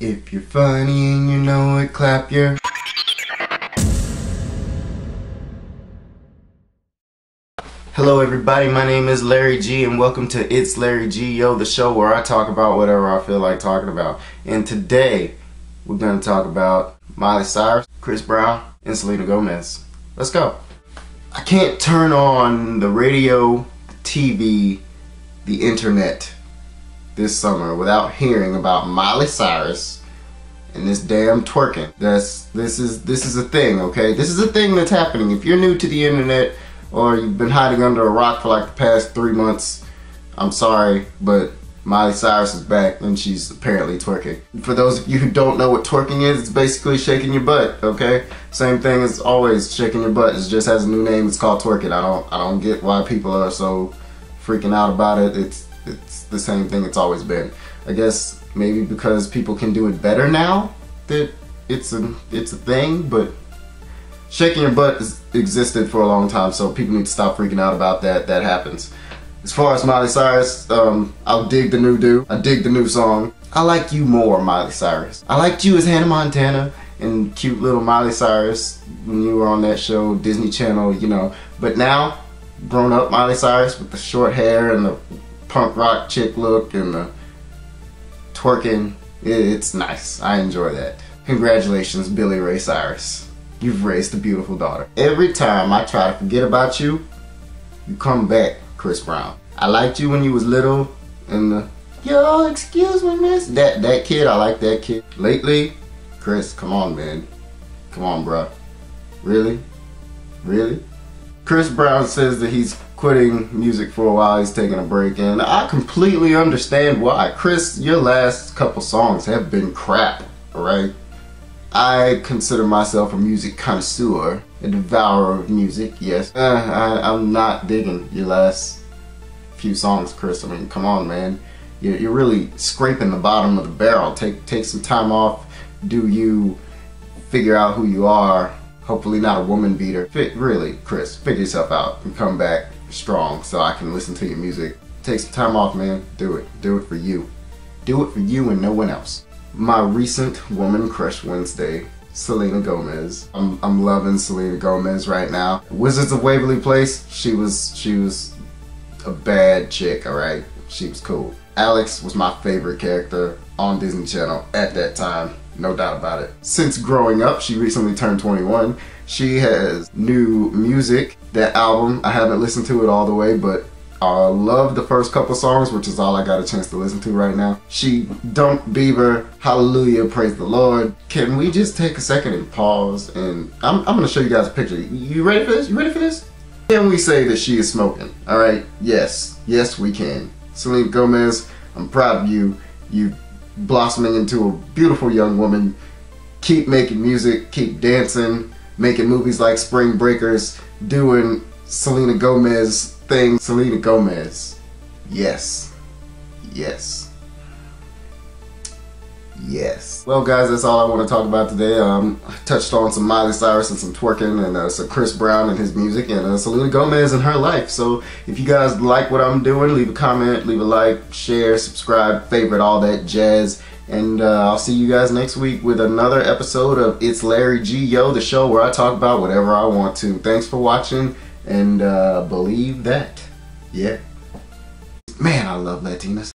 If you're funny and you know it, clap your. Hello everybody, my name is Larry G and welcome to It's Larry G Yo, the show where I talk about whatever I feel like talking about. And today, we're going to talk about Miley Cyrus, Chris Brown, and Selena Gomez. Let's go. I can't turn on the radio, the TV, the internet this summer without hearing about Miley Cyrus and this damn twerking. That's this is this is a thing, okay? This is a thing that's happening. If you're new to the internet or you've been hiding under a rock for like the past three months, I'm sorry, but Miley Cyrus is back and she's apparently twerking. For those of you who don't know what twerking is, it's basically shaking your butt, okay? Same thing as always, shaking your butt. It just has a new name, it's called twerking. I don't I don't get why people are so freaking out about it. It's it's the same thing it's always been. I guess maybe because people can do it better now that it's a it's a thing, but shaking your butt has existed for a long time, so people need to stop freaking out about that. That happens. As far as Miley Cyrus, um, I'll dig the new do. I dig the new song. I like you more, Miley Cyrus. I liked you as Hannah Montana and cute little Miley Cyrus when you were on that show, Disney Channel, you know. But now, grown up Miley Cyrus with the short hair and the punk rock chick look and the twerking, it's nice. I enjoy that. Congratulations, Billy Ray Cyrus. You've raised a beautiful daughter. Every time I try to forget about you, you come back Chris Brown. I liked you when you was little and the yo excuse me miss that that kid I like that kid. Lately, Chris, come on man. Come on bruh. Really? Really? Chris Brown says that he's quitting music for a while, he's taking a break and I completely understand why. Chris, your last couple songs have been crap, right? I consider myself a music connoisseur, a devourer of music, yes. Uh, I, am not digging your last few songs, Chris. I mean, come on, man. You're, you're really scraping the bottom of the barrel. Take, take some time off. Do you figure out who you are? Hopefully not a woman beater. Fit, really, Chris, figure yourself out and come back strong so I can listen to your music. Take some time off, man. Do it. Do it for you. Do it for you and no one else my recent Woman Crush Wednesday, Selena Gomez. I'm, I'm loving Selena Gomez right now. Wizards of Waverly Place, she was she was a bad chick, alright? She was cool. Alex was my favorite character on Disney Channel at that time, no doubt about it. Since growing up, she recently turned 21. She has new music. That album, I haven't listened to it all the way, but I love the first couple songs, which is all I got a chance to listen to right now. She dumped Bieber, Hallelujah, Praise the Lord. Can we just take a second and pause? And I'm, I'm gonna show you guys a picture. You ready for this? You ready for this? Can we say that she is smoking? All right, yes, yes we can. Selena Gomez, I'm proud of you. You blossoming into a beautiful young woman. Keep making music, keep dancing, making movies like Spring Breakers, doing Selena Gomez thing, Selena Gomez. Yes. Yes. Yes. Well guys, that's all I want to talk about today. Um, I touched on some Miley Cyrus and some twerking and uh, some Chris Brown and his music and uh, Selena Gomez and her life. So if you guys like what I'm doing, leave a comment, leave a like, share, subscribe, favorite, all that jazz. And uh, I'll see you guys next week with another episode of It's Larry G Yo, the show where I talk about whatever I want to. Thanks for watching and uh, believe that. Yeah. Man, I love Latinas.